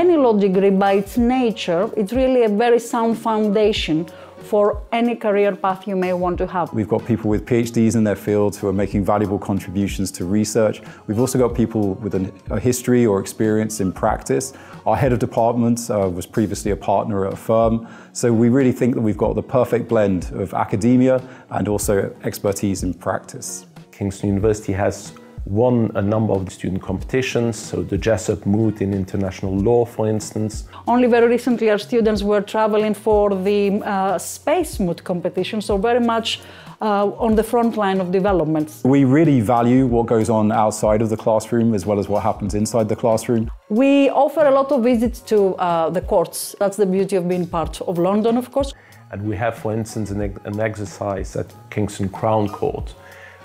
any law degree by its nature, it's really a very sound foundation for any career path you may want to have. We've got people with PhDs in their fields who are making valuable contributions to research. We've also got people with an, a history or experience in practice. Our head of department uh, was previously a partner at a firm. So we really think that we've got the perfect blend of academia and also expertise in practice. Kingston University has won a number of student competitions, so the Jessup Moot in international law, for instance. Only very recently, our students were traveling for the uh, Space Moot competition, so very much uh, on the front line of developments. We really value what goes on outside of the classroom as well as what happens inside the classroom. We offer a lot of visits to uh, the courts. That's the beauty of being part of London, of course. And we have, for instance, an, an exercise at Kingston Crown Court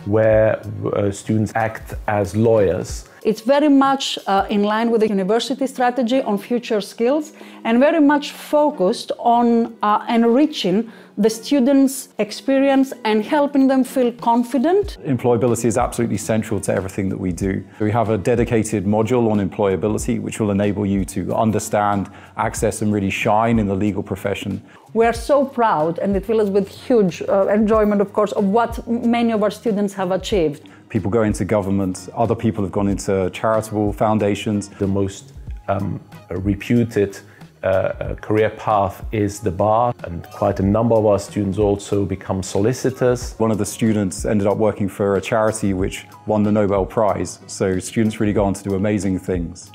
where uh, students act as lawyers. It's very much uh, in line with the university strategy on future skills and very much focused on uh, enriching the students' experience and helping them feel confident. Employability is absolutely central to everything that we do. We have a dedicated module on employability which will enable you to understand, access and really shine in the legal profession. We are so proud and it fills us with huge uh, enjoyment, of course, of what many of our students have achieved. People go into government, other people have gone into charitable foundations. The most um, reputed uh, career path is the bar, and quite a number of our students also become solicitors. One of the students ended up working for a charity which won the Nobel Prize, so students really go on to do amazing things.